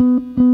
Mm-hmm.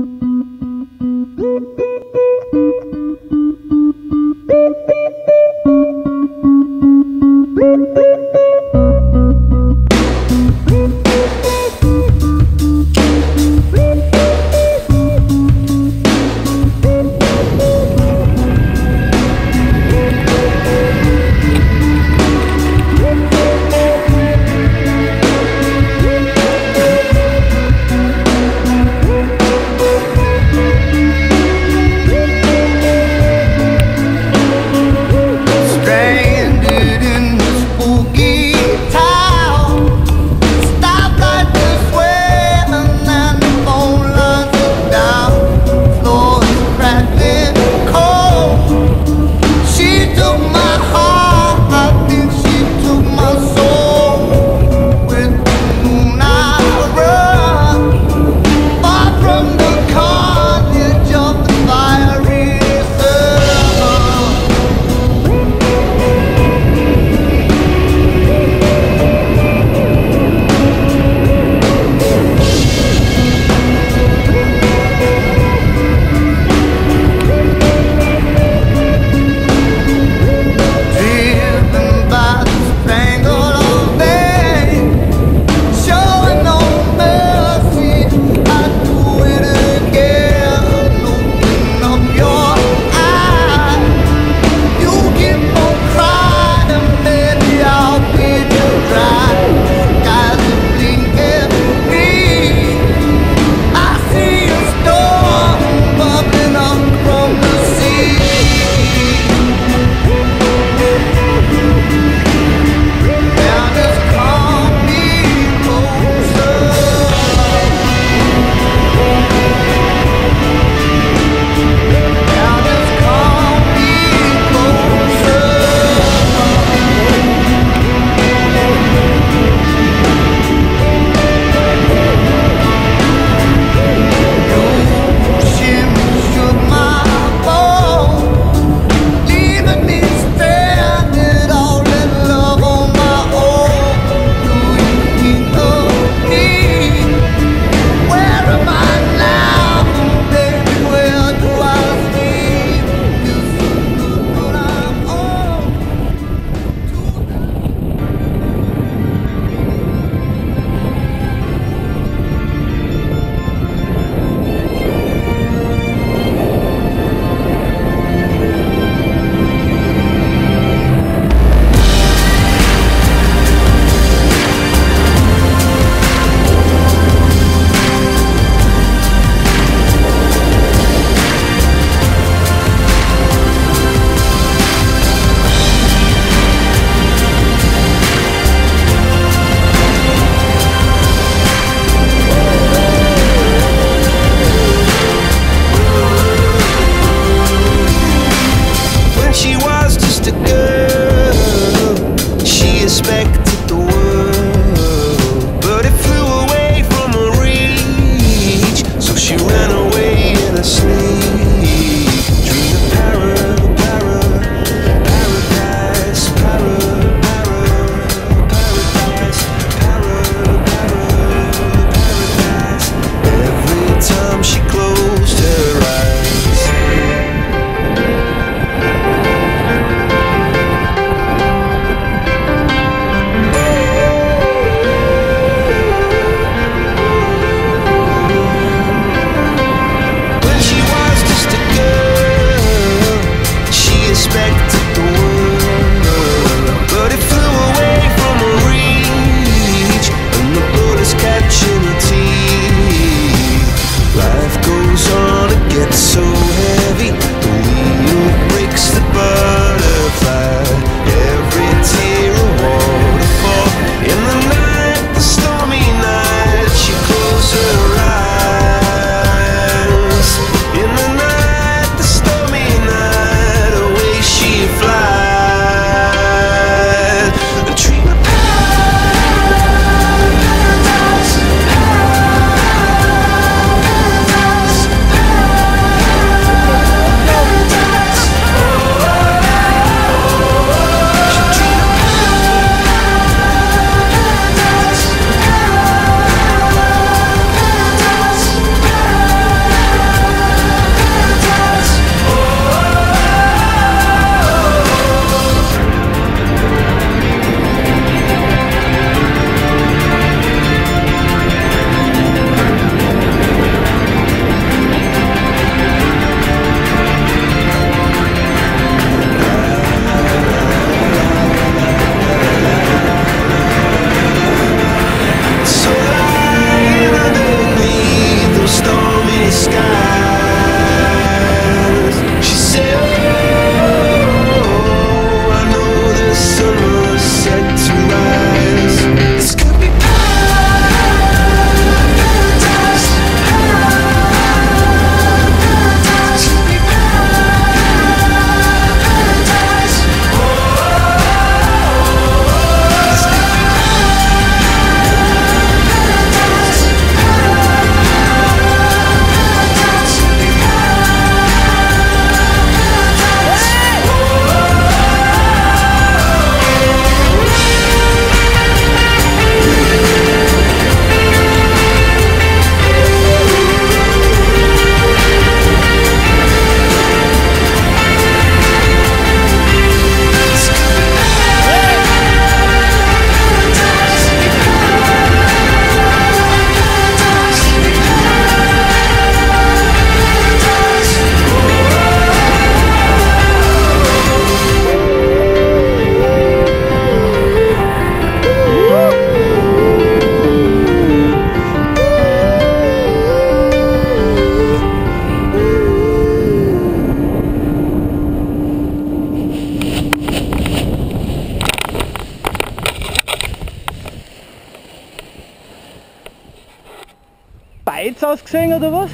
Aus gesehen oder was?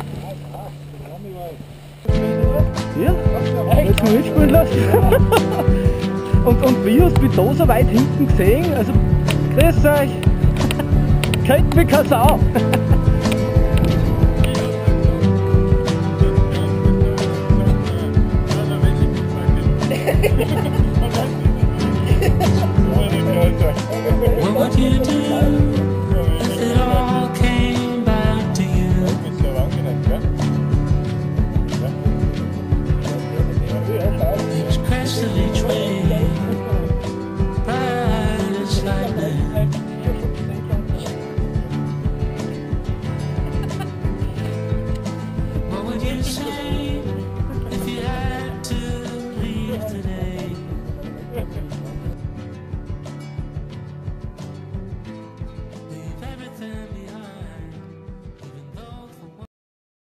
Ja? Jetzt mal mitspielen lassen. und, wie hast du mich da so weit hinten gesehen? Also, grüß euch. Kennt mich keine Sau.